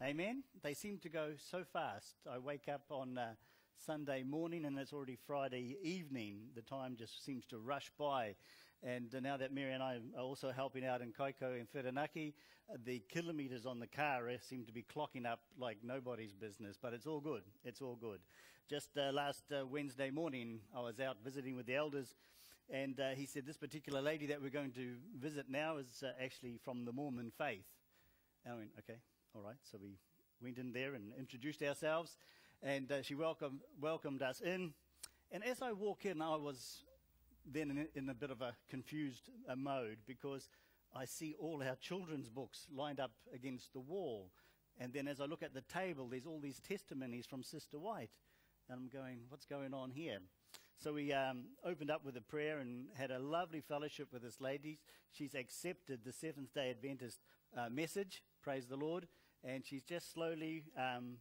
Amen. They seem to go so fast. I wake up on uh, Sunday morning and it's already Friday evening. The time just seems to rush by. And uh, now that Mary and I are also helping out in Kaikohe and Whirinaki, uh, the kilometres on the car uh, seem to be clocking up like nobody's business. But it's all good. It's all good. Just uh, last uh, Wednesday morning, I was out visiting with the elders. And uh, he said, This particular lady that we're going to visit now is actually from the Mormon faith. And I went, Okay, all right, so we went in there and introduced ourselves, and uh, she welcomed welcomed us in. And as I walk in, I was then in, in a bit of a confused uh, mode because I see all our children's books lined up against the wall. And then as I look at the table, there's all these testimonies from Sister White. And I'm going, what's going on here? So we um, opened up with a prayer and had a lovely fellowship with this lady. She's accepted the Seventh day Adventist uh, message, praise the Lord and she's just slowly um,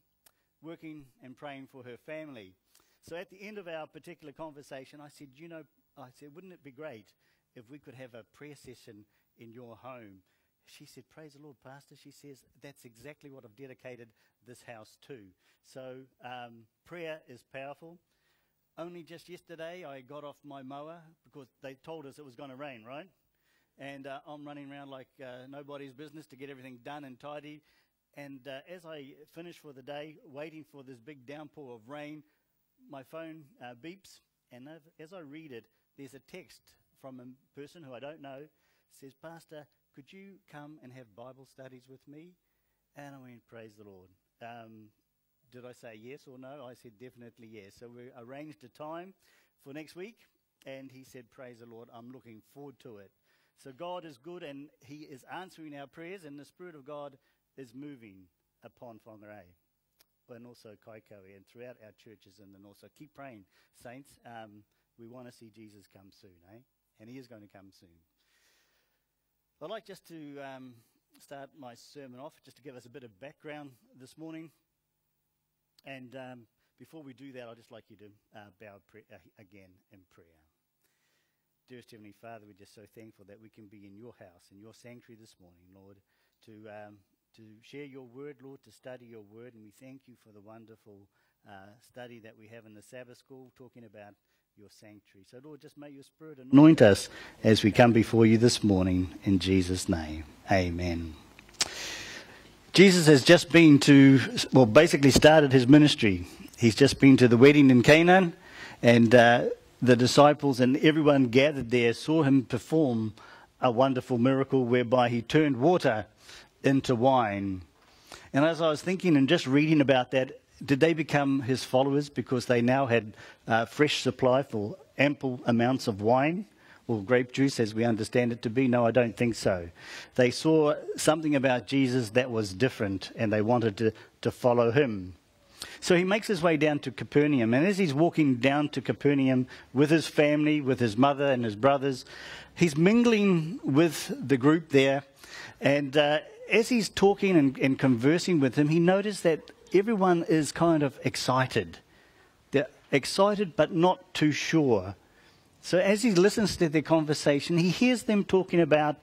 working and praying for her family. So at the end of our particular conversation, I said, You know, I said, wouldn't it be great if we could have a prayer session in your home? She said, Praise the Lord, Pastor. She says, That's exactly what I've dedicated this house to. So um, prayer is powerful. Only just yesterday, I got off my mower because they told us it was going to rain, right? And uh, I'm running around like uh, nobody's business to get everything done and tidy. And uh, as I finish for the day, waiting for this big downpour of rain, my phone uh, beeps. And as I read it, there's a text from a person who I don't know. says, Pastor, could you come and have Bible studies with me? And I went, Praise the Lord. Um, did I say yes or no? I said definitely yes. So we arranged a time for next week, and he said, Praise the Lord, I'm looking forward to it. So God is good, and He is answering our prayers, and the Spirit of God is moving upon Whangarei and also Kaikohe and throughout our churches in the north. So keep praying, saints. Um, we want to see Jesus come soon, eh? And he is going to come soon. I'd like just to um, start my sermon off, just to give us a bit of background this morning. And um, before we do that, I'd just like you to uh, bow pre- uh, again in prayer. Dearest Heavenly Father, we're just so thankful that we can be in your house, in your sanctuary this morning, Lord, to um, to share your word, Lord, to study your word. And we thank you for the wonderful uh, study that we have in the Sabbath school talking about your sanctuary. So, Lord, just may your spirit anoint us as we come before you this morning in Jesus' name. Amen. Jesus has just been to, well, basically started his ministry. He's just been to the wedding in Canaan, and uh, the disciples and everyone gathered there saw him perform a wonderful miracle whereby he turned water into wine. And as I was thinking and just reading about that, did they become his followers because they now had uh, fresh supply for ample amounts of wine or grape juice as we understand it to be? No, I don't think so. They saw something about Jesus that was different and they wanted to, to follow him. So he makes his way down to Capernaum, and as he's walking down to Capernaum with his family, with his mother and his brothers, he's mingling with the group there, and uh, as he's talking and, and conversing with them, he noticed that everyone is kind of excited. They're excited but not too sure. So as he listens to their conversation, he hears them talking about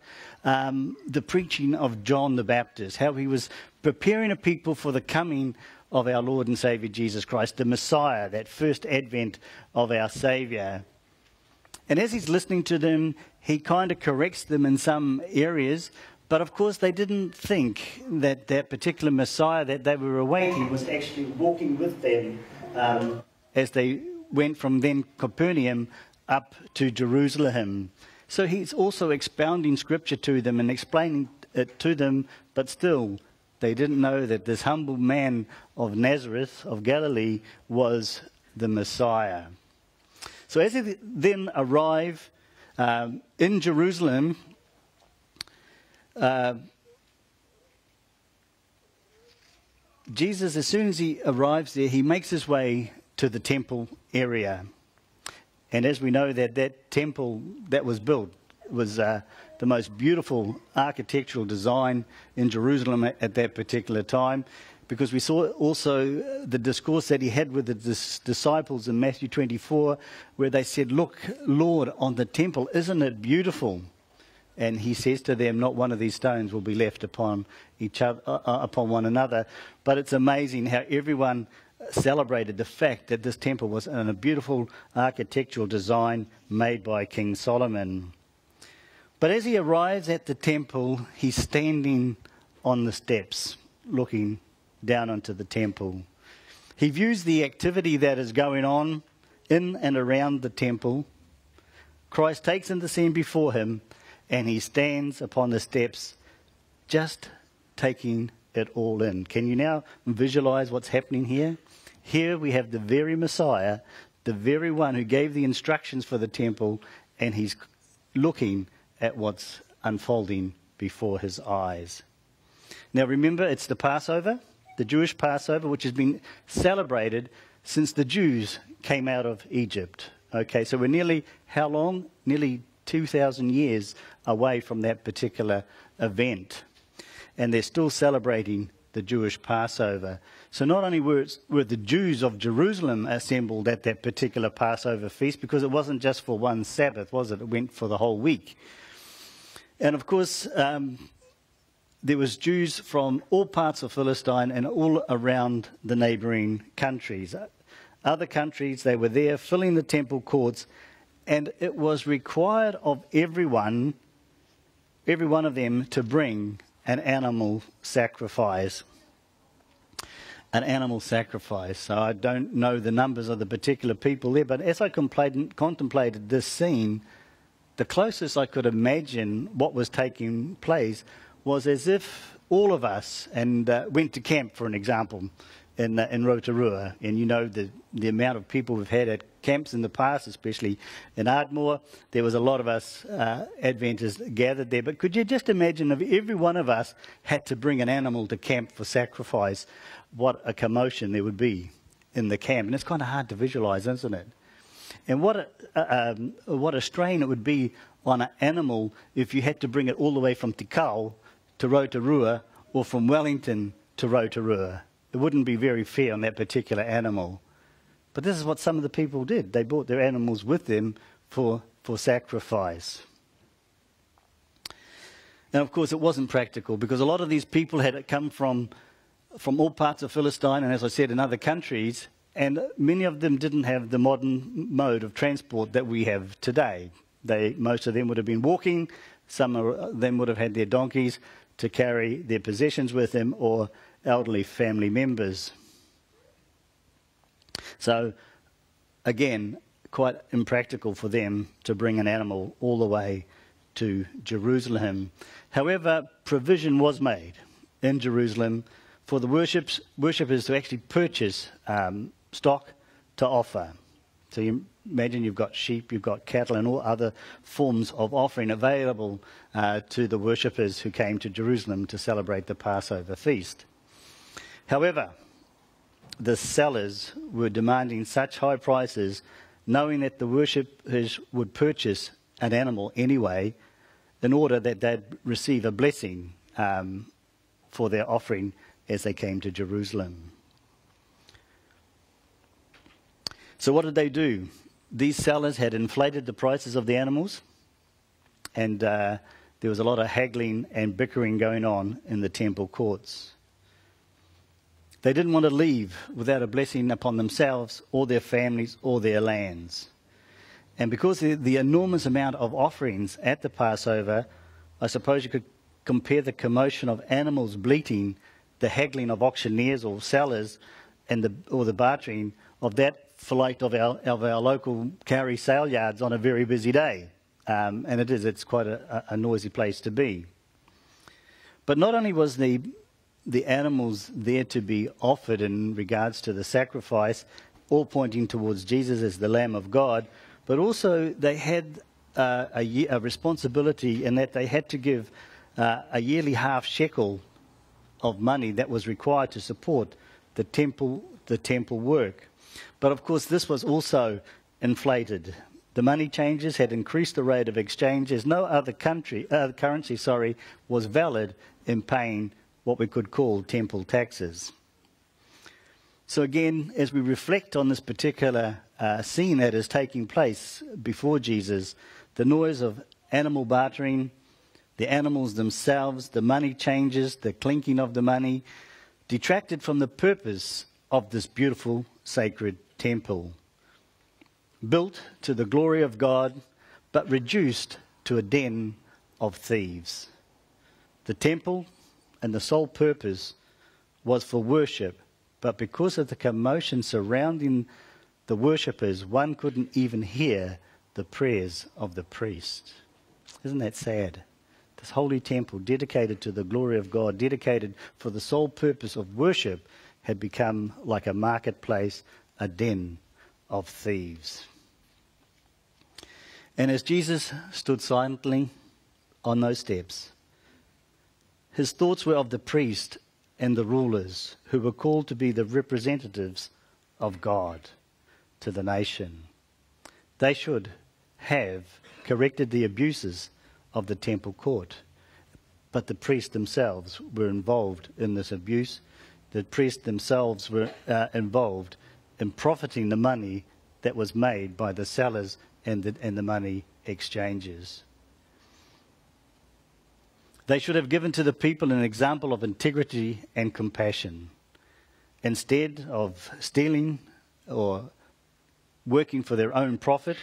um, the preaching of John the Baptist, how he was preparing a people for the coming of our Lord and Savior Jesus Christ, the Messiah, that first advent of our Savior. And as he's listening to them, he kind of corrects them in some areas, but of course, they didn't think that that particular Messiah that they were awaiting was actually walking with them um, as they went from then Capernaum up to Jerusalem. So he's also expounding scripture to them and explaining it to them, but still, they didn't know that this humble man of Nazareth, of Galilee, was the Messiah. So as they then arrive um, in Jerusalem, uh, Jesus, as soon as he arrives there, he makes his way to the temple area. And as we know, that that temple that was built was uh, the most beautiful architectural design in Jerusalem at, at, that particular time. Because we saw also the discourse that he had with the dis- disciples in Matthew 24, where they said, Look, Lord, on the temple, isn't it beautiful? And he says to them, Not one of these stones will be left upon each other, uh, uh upon one another. But it's amazing how everyone celebrated the fact that this temple was in a beautiful architectural design made by King Solomon. But as he arrives at the temple, he's standing on the steps, looking down onto the temple. He views the activity that is going on in and around the temple. Christ takes in the scene before him, and he stands upon the steps, just taking it all in. Can you now visualize what's happening here? Here we have the very Messiah, the very one who gave the instructions for the temple, and he's looking at what's unfolding before his eyes. Now remember, it's the Passover, the Jewish Passover, which has been celebrated since the Jews came out of Egypt. Okay, so we're nearly, how long? Nearly 2,000 years away from that particular event. And they're still celebrating the Jewish Passover. So not only were, were, the Jews of Jerusalem assembled at that particular Passover feast, because it wasn't just for one Sabbath, was it? It went for the whole week. And of course, um, there was Jews from all parts of Philistine and all around the neighboring countries. Other countries, they were there filling the temple courts, and it was required of everyone, every one of them, to bring an animal sacrifice. An animal sacrifice. So I don't know the numbers of the particular people there, but as I contemplated this scene, the closest I could imagine what was taking place was as if all of us and uh, went to camp, for an example, in uh, in Rotorua, and you know the the amount of people we've had at camps in the past, especially in Ardmore. There was a lot of us uh, Adventists gathered there. But could you just imagine if every one of us had to bring an animal to camp for sacrifice, what a commotion there would be in the camp? And it's kind of hard to visualize, isn't it? And what a, um, what a strain it would be on an animal if you had to bring it all the way from Tikau to Rotorua or from Wellington to Rotorua. It wouldn't be very fair on that particular animal. But this is what some of the people did. They brought their animals with them for, for sacrifice. And of course, it wasn't practical because a lot of these people had come from, from all parts of Philistine and, as I said, in other countries. And many of them didn't have the modern mode of transport that we have today. They, most of them would have been walking, some of them would have had their donkeys to carry their possessions with them or elderly family members. So, again, quite impractical for them to bring an animal all the way to Jerusalem. However, provision was made in Jerusalem for the worships, worshippers to actually purchase um, stock to offer. So you imagine you've got sheep, you've got cattle, and all other forms of offering available uh, to the worshippers who came to Jerusalem to celebrate the Passover feast. However, the sellers were demanding such high prices, knowing that the worshippers would purchase an animal anyway, in order that they'd receive a blessing um, for their offering as they came to Jerusalem. So, what did they do? These sellers had inflated the prices of the animals, and uh, there was a lot of haggling and bickering going on in the temple courts. They didn't want to leave without a blessing upon themselves or their families or their lands. And because of the enormous amount of offerings at the Passover, I suppose you could compare the commotion of animals bleating, the haggling of auctioneers or sellers, and the, or the bartering of that flight of our, of our local carry sale yards on a very busy day. Um, and it is, it's quite a, a noisy place to be. But not only was the the animals there to be offered in regards to the sacrifice, all pointing towards Jesus as the Lamb of God, but also they had uh, a, a, responsibility in that they had to give uh, a yearly half shekel of money that was required to support the temple, the temple work. But of course, this was also inflated. The money changes had increased the rate of exchange as no other country, uh, currency sorry, was valid in paying what we could call temple taxes. So, again, as we reflect on this particular uh, scene that is taking place before Jesus, the noise of animal bartering, the animals themselves, the money changes, the clinking of the money, detracted from the purpose of this beautiful sacred temple. Built to the glory of God, but reduced to a den of thieves. The temple and the sole purpose was for worship, but because of the commotion surrounding the worshippers, one couldn't even hear the prayers of the priest. Isn't that sad? This holy temple, dedicated to the glory of God, dedicated for the sole purpose of worship, had become like a marketplace, a den of thieves. And as Jesus stood silently on those steps, his thoughts were of the priest and the rulers who were called to be the representatives of God to the nation. They should have corrected the abuses of the temple court. But the priests themselves were involved in this abuse. The priests themselves were uh, involved in profiting the money that was made by the sellers and the, and the money exchanges. They should have given to the people an example of integrity and compassion. Instead of stealing or working for their own profit,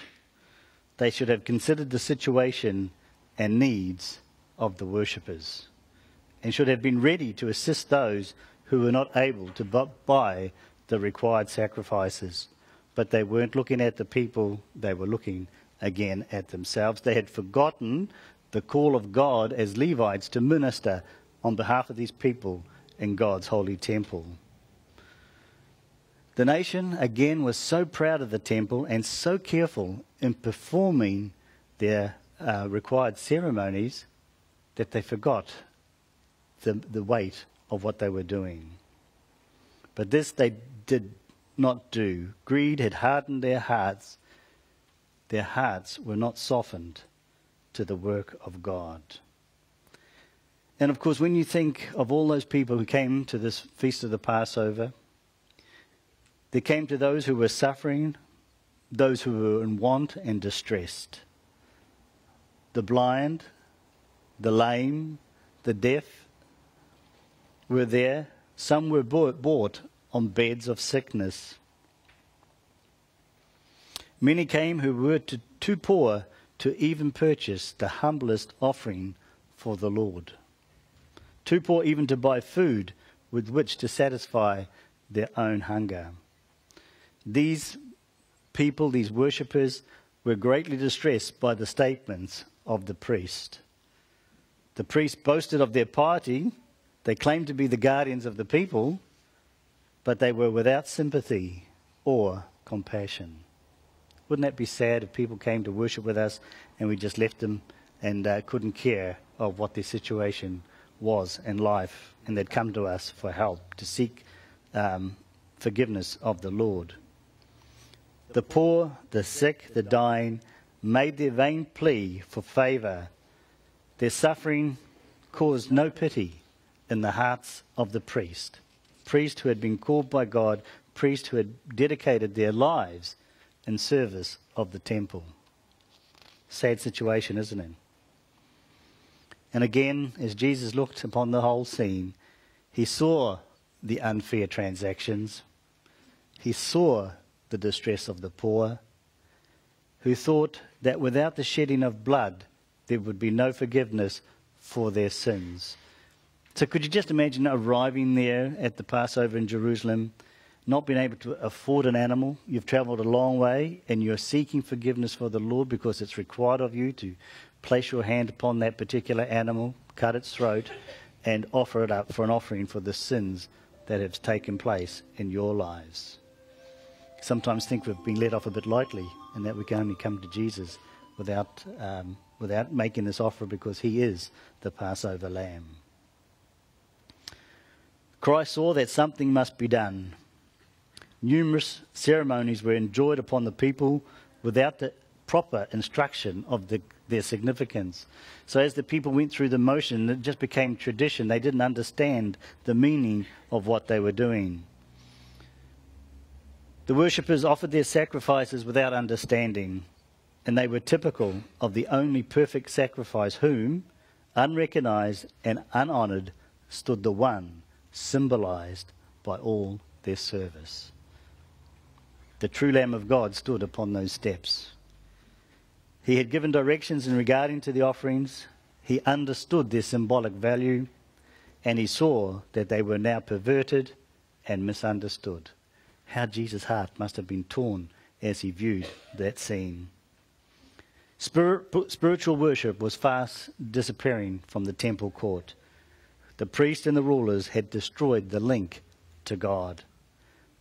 they should have considered the situation and needs of the worshippers and should have been ready to assist those who were not able to buy the required sacrifices. But they weren't looking at the people, they were looking again at themselves. They had forgotten the call of God as Levites to minister on behalf of these people in God's holy temple. The nation, again, was so proud of the temple and so careful in performing their uh, required ceremonies that they forgot the, the weight of what they were doing. But this they did not do. Greed had hardened their hearts. Their hearts were not softened to the work of God. And of course, when you think of all those people who came to this feast of the Passover, they came to those who were suffering, those who were in want and distressed, the blind, the lame, the deaf were there. Some were bought on beds of sickness. Many came who were too poor to even purchase the humblest offering for the Lord, too poor even to buy food with which to satisfy their own hunger. These people, these worshippers, were greatly distressed by the statements of the priest. The priest boasted of their piety, they claimed to be the guardians of the people, but they were without sympathy or compassion. Wouldn't that be sad if people came to worship with us and we just left them and uh, couldn't care of what their situation was in life and they'd come to us for help to seek um, forgiveness of the Lord? The poor, the sick, the dying made their vain plea for favor. Their suffering caused no pity in the hearts of the priest. Priest who had been called by God, priest who had dedicated their lives in service of the temple. Sad situation, isn't it? And again, as Jesus looked upon the whole scene, he saw the unfair transactions. He saw the distress of the poor, who thought that without the shedding of blood, there would be no forgiveness for their sins. So, could you just imagine arriving there at the Passover in Jerusalem, not being able to afford an animal? You've traveled a long way and you're seeking forgiveness for the Lord because it's required of you to place your hand upon that particular animal, cut its throat, and offer it up for an offering for the sins that have taken place in your lives sometimes think we've been let off a bit lightly and that we can only come to Jesus without, um, without making this offer because he is the Passover lamb. Christ saw that something must be done. Numerous ceremonies were enjoyed upon the people without the proper instruction of the, their significance. So, as the people went through the motion, it just became tradition. They didn't understand the meaning of what they were doing. The worshippers offered their sacrifices without understanding, and they were typical of the only perfect sacrifice, whom unrecognized and unhonored, stood the one symbolized by all their service. The true Lamb of God stood upon those steps. He had given directions in regarding to the offerings. He understood their symbolic value, and he saw that they were now perverted and misunderstood. How Jesus' heart must have been torn as he viewed that scene. Spirit, spiritual worship was fast disappearing from the temple court. The priests and the rulers had destroyed the link to God.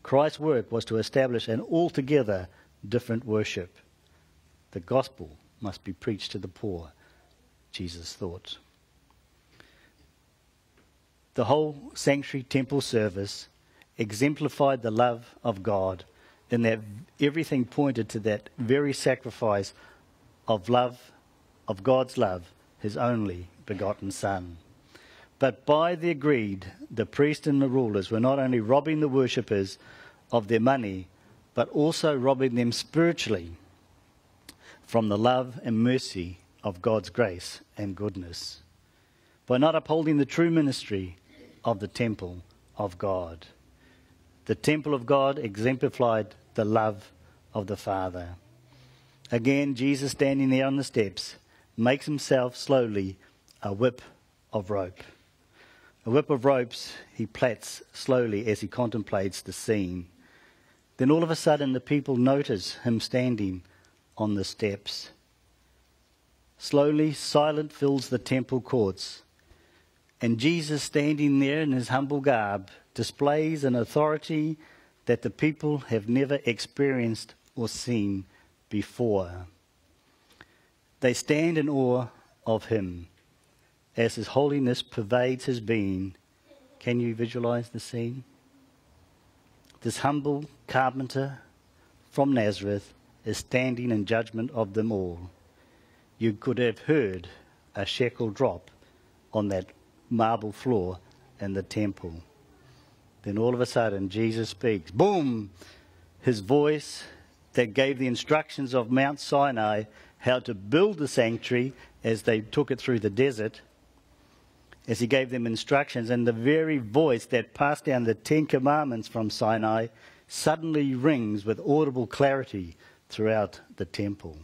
Christ's work was to establish an altogether different worship. The gospel must be preached to the poor, Jesus thought. The whole sanctuary temple service exemplified the love of God in that everything pointed to that very sacrifice of love, of God's love, his only begotten Son. But by the agreed, the priests and the rulers were not only robbing the worshippers of their money, but also robbing them spiritually from the love and mercy of God's grace and goodness by not upholding the true ministry of the temple of God. The temple of God exemplified the love of the Father. Again, Jesus standing there on the steps makes himself slowly a whip of rope. A whip of ropes he plats slowly as he contemplates the scene. Then all of a sudden, the people notice him standing on the steps. Slowly, silent fills the temple courts. And Jesus, standing there in his humble garb, displays an authority that the people have never experienced or seen before. They stand in awe of him as his holiness pervades his being. Can you visualize the scene? This humble carpenter from Nazareth is standing in judgment of them all. You could have heard a shekel drop on that marble floor in the temple. Then all of a sudden, Jesus speaks. Boom! His voice that gave the instructions of Mount Sinai how to build the sanctuary as they took it through the desert, as he gave them instructions, and the very voice that passed down the Ten Commandments from Sinai suddenly rings with audible clarity throughout the temple.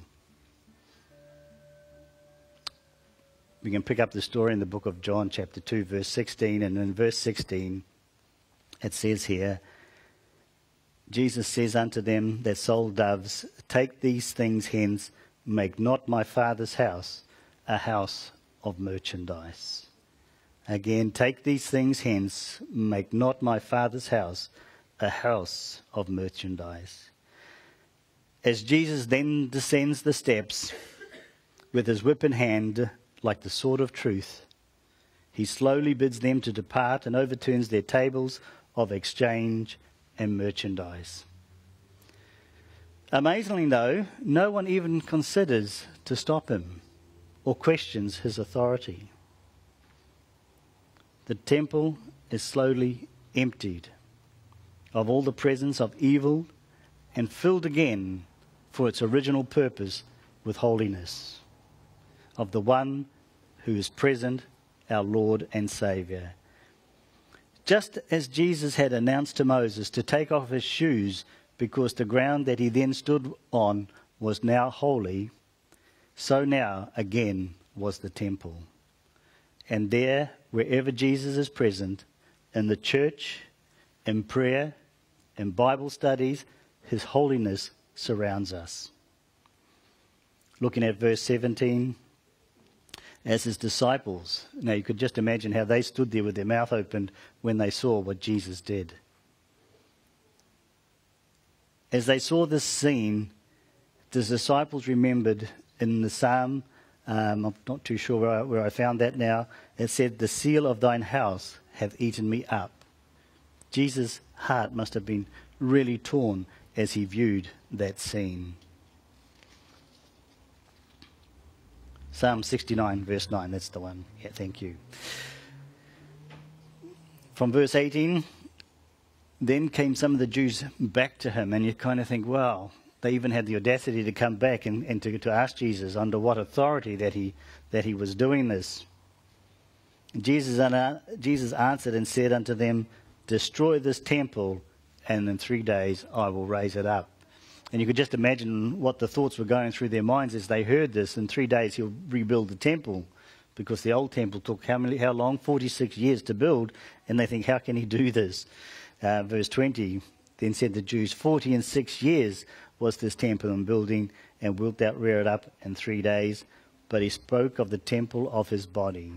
We can pick up the story in the book of John, chapter 2, verse 16. And in verse 16, it says here, Jesus says unto them that sold doves, Take these things hence, make not my Father's house a house of merchandise. Again, take these things hence, make not my Father's house a house of merchandise. As Jesus then descends the steps with his whip in hand, like the sword of truth, he slowly bids them to depart and overturns their tables of exchange and merchandise. Amazingly, though, no one even considers to stop him or questions his authority. The temple is slowly emptied of all the presence of evil and filled again for its original purpose with holiness, of the one who is present, our Lord and Saviour. Just as Jesus had announced to Moses to take off his shoes because the ground that he then stood on was now holy, so now again was the temple. And there, wherever Jesus is present, in the church, in prayer, in Bible studies, his holiness surrounds us. Looking at verse 17, as his disciples, now you could just imagine how they stood there with their mouth opened when they saw what Jesus did. As they saw this scene, the disciples remembered in the psalm, um, I'm not too sure where I, where I found that now, it said, The seal of thine house hath eaten me up. Jesus' heart must have been really torn as he viewed that scene. Psalm 69, verse 9, that's the one. Yeah, thank you. From verse 18, then came some of the Jews back to him, and you kind of think, wow, they even had the audacity to come back and, and to, to ask Jesus under what authority that he, that he was doing this. Jesus, ana- Jesus answered and said unto them, Destroy this temple, and in three days I will raise it up. And you could just imagine what the thoughts were going through their minds as they heard this. In three days he'll rebuild the temple, because the old temple took how, many, how long? 46 years to build, and they think, How can he do this? Uh, verse 20 then said the Jews, Forty and six years was this temple in building, and wilt thou rear it up in three days? But he spoke of the temple of his body.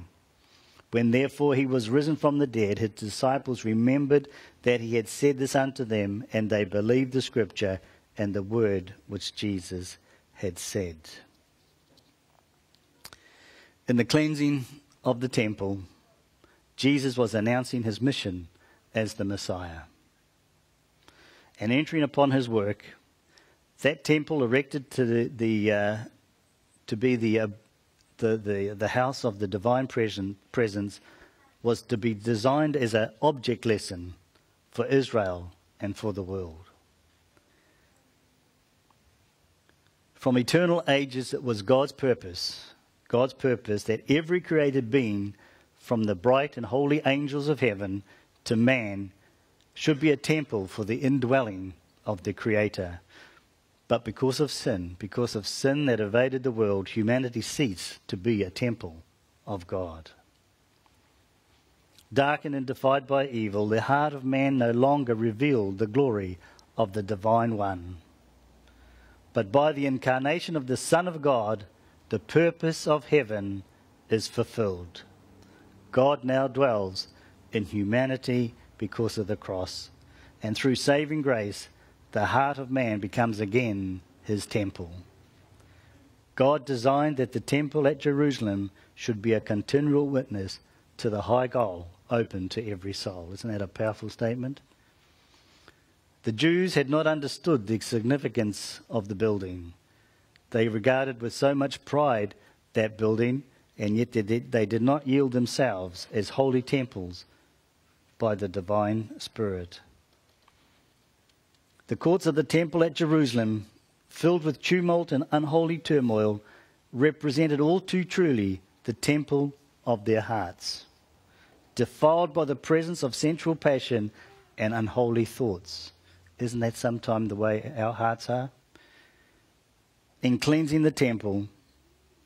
When therefore he was risen from the dead, his disciples remembered that he had said this unto them, and they believed the scripture and the word which Jesus had said. In the cleansing of the temple, Jesus was announcing his mission as the Messiah. And entering upon his work, that temple erected to the, the uh, to be the, uh, the, the the house of the divine presence was to be designed as an object lesson for Israel and for the world. From eternal ages, it was God's purpose, God's purpose that every created being, from the bright and holy angels of heaven to man, should be a temple for the indwelling of the Creator. But because of sin, because of sin that evaded the world, humanity ceased to be a temple of God. Darkened and defied by evil, the heart of man no longer revealed the glory of the Divine One. But by the incarnation of the Son of God, the purpose of heaven is fulfilled. God now dwells in humanity because of the cross. And through saving grace, the heart of man becomes again his temple. God designed that the temple at Jerusalem should be a continual witness to the high goal open to every soul. Isn't that a powerful statement? The Jews had not understood the significance of the building. They regarded with so much pride that building, and yet they did, they did not yield themselves as holy temples by the divine Spirit. The courts of the temple at Jerusalem, filled with tumult and unholy turmoil, represented all too truly the temple of their hearts, defiled by the presence of sensual passion and unholy thoughts. Isn't that sometimes the way our hearts are? In cleansing the temple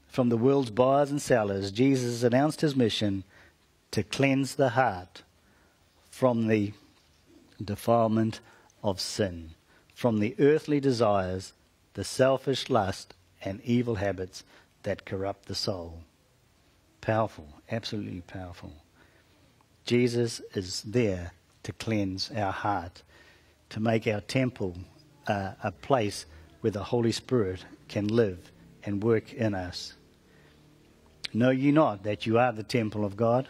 from the world's buyers and sellers, Jesus announced his mission to cleanse the heart from the defilement of sin, from the earthly desires, the selfish lust, and evil habits that corrupt the soul. Powerful, absolutely powerful. Jesus is there to cleanse our heart, to make our temple uh, a place where the Holy Spirit can live and work in us. Know ye not that you are the temple of God?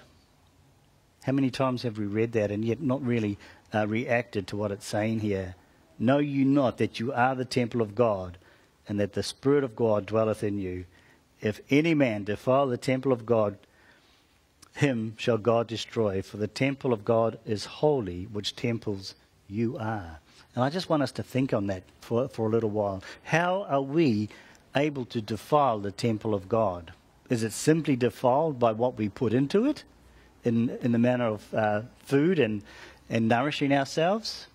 How many times have we read that and yet not really uh, reacted to what it's saying here? Know you not that you are the temple of God, and that the Spirit of God dwelleth in you? If any man defile the temple of God, him shall God destroy, for the temple of God is holy, which temples you are. And I just want us to think on that for, for a little while. How are we able to defile the temple of God? Is it simply defiled by what we put into it? in, in the manner of uh, food and, and nourishing ourselves?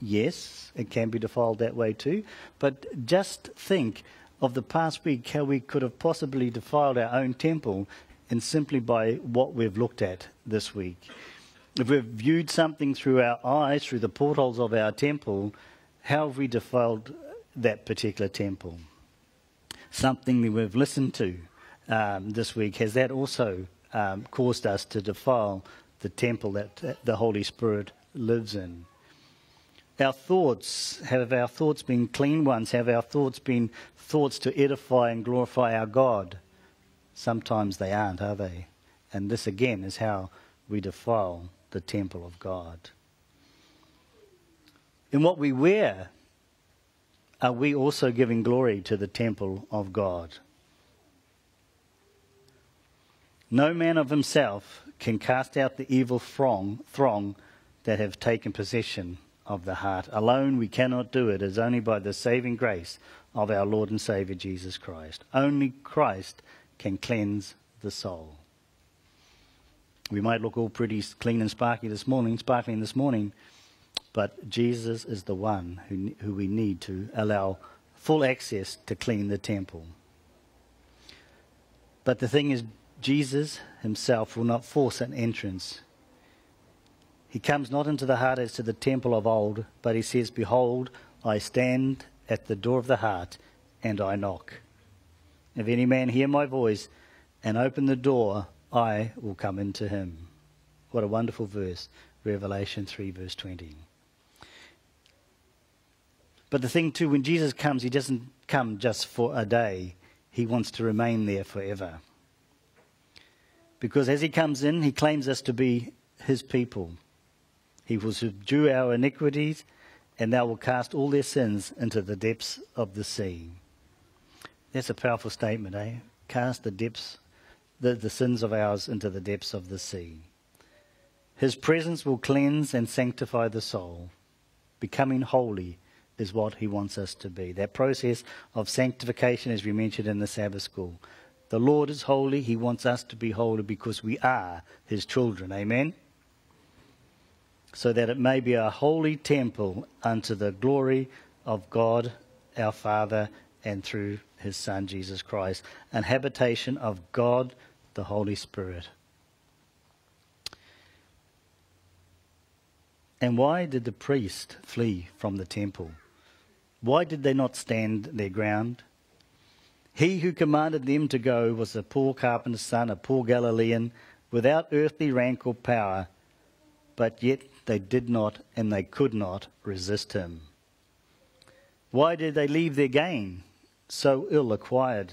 Yes, it can be defiled that way too. But just think of the past week how we could have possibly defiled our own temple and simply by what we've looked at this week. If we've viewed something through our eyes, through the portholes of our temple, how have we defiled that particular temple? Something that we've listened to um, this week, has that also um, caused us to defile the temple that the Holy Spirit lives in. Our thoughts, have our thoughts been clean ones? Have our thoughts been thoughts to edify and glorify our God? Sometimes they aren't, are they? And this again is how we defile the temple of God. In what we wear, are we also giving glory to the temple of God? No man of himself can cast out the evil throng, throng that have taken possession of the heart. Alone we cannot do it. It is only by the saving grace of our Lord and Savior Jesus Christ. Only Christ can cleanse the soul. We might look all pretty clean and sparkly this morning, sparkling this morning, but Jesus is the one who, who we need to allow full access to clean the temple. But the thing is, Jesus himself will not force an entrance. He comes not into the heart as to the temple of old, but he says, Behold, I stand at the door of the heart and I knock. If any man hear my voice and open the door, I will come into him. What a wonderful verse, Revelation 3, verse 20. But the thing, too, when Jesus comes, he doesn't come just for a day, he wants to remain there forever. Because as he comes in, he claims us to be his people. He will subdue our iniquities, and thou will cast all their sins into the depths of the sea. That's a powerful statement, eh? Cast the depths, the, the sins of ours into the depths of the sea. His presence will cleanse and sanctify the soul. Becoming holy is what he wants us to be. That process of sanctification, as we mentioned in the Sabbath school. The Lord is holy. He wants us to be holy because we are his children. Amen? So that it may be a holy temple unto the glory of God our Father and through his Son Jesus Christ, an habitation of God the Holy Spirit. And why did the priest flee from the temple? Why did they not stand their ground? He who commanded them to go was a poor carpenter's son, a poor Galilean, without earthly rank or power, but yet they did not and they could not resist him. Why did they leave their gain so ill acquired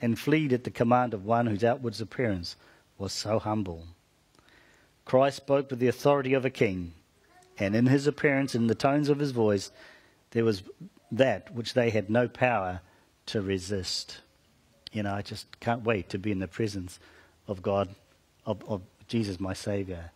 and flee at the command of one whose outward appearance was so humble? Christ spoke with the authority of a king, and in his appearance and the tones of his voice, there was that which they had no power to resist. You know, I just can't wait to be in the presence of God, of, of Jesus, my Savior,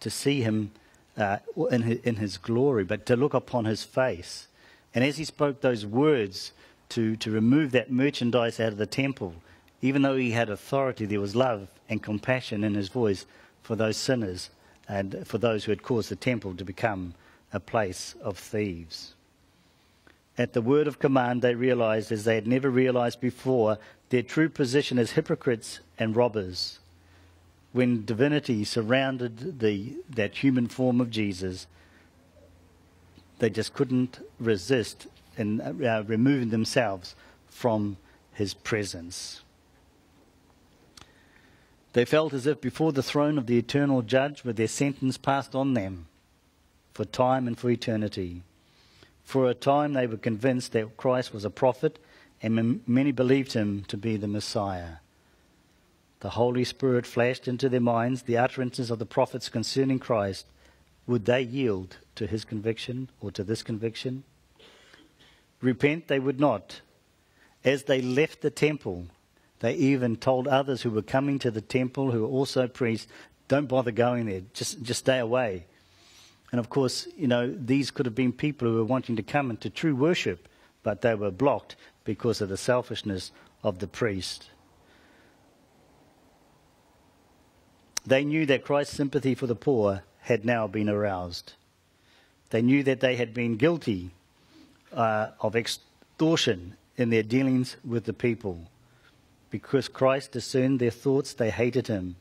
to see Him uh, in, his, in His glory, but to look upon His face. And as He spoke those words to, to remove that merchandise out of the temple, even though He had authority, there was love and compassion in His voice for those sinners and for those who had caused the temple to become a place of thieves. At the word of command, they realized, as they had never realized before, their true position as hypocrites and robbers. When divinity surrounded the, that human form of Jesus, they just couldn't resist in uh, removing themselves from his presence. They felt as if before the throne of the eternal judge, with their sentence passed on them for time and for eternity. For a time, they were convinced that Christ was a prophet, and many believed him to be the Messiah. The Holy Spirit flashed into their minds the utterances of the prophets concerning Christ. Would they yield to his conviction or to this conviction? Repent they would not. As they left the temple, they even told others who were coming to the temple, who were also priests, don't bother going there, just, just stay away. And of course, you know, these could have been people who were wanting to come into true worship, but they were blocked because of the selfishness of the priest. They knew that Christ's sympathy for the poor had now been aroused. They knew that they had been guilty uh, of extortion in their dealings with the people. Because Christ discerned their thoughts, they hated him.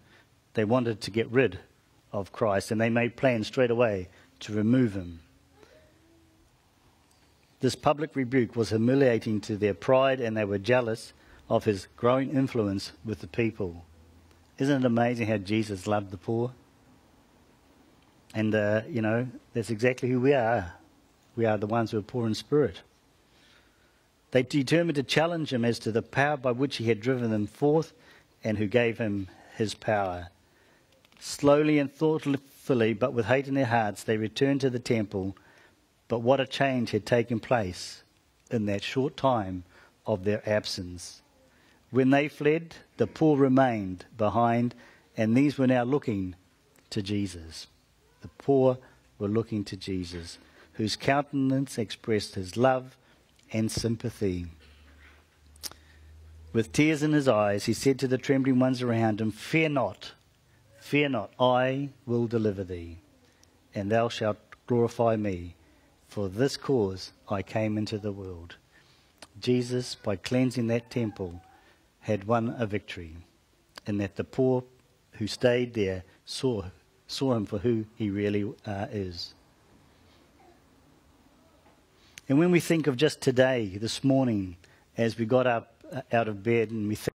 They wanted to get rid of Christ, and they made plans straight away to remove him. This public rebuke was humiliating to their pride, and they were jealous of his growing influence with the people. Isn't it amazing how Jesus loved the poor? And, uh, you know, that's exactly who we are. We are the ones who are poor in spirit. They determined to challenge him as to the power by which he had driven them forth and who gave him his power. Slowly and thoughtfully, fully, but with hate in their hearts, they returned to the temple. But what a change had taken place in that short time of their absence. When they fled, the poor remained behind, and these were now looking to Jesus. The poor were looking to Jesus, whose countenance expressed his love and sympathy. With tears in his eyes, he said to the trembling ones around him, Fear not, Fear not, I will deliver thee, and thou shalt glorify me. For this cause I came into the world. Jesus, by cleansing that temple, had won a victory, and that the poor who stayed there saw, saw him for who he really uh, is. And when we think of just today, this morning, as we got up uh, out of bed and we think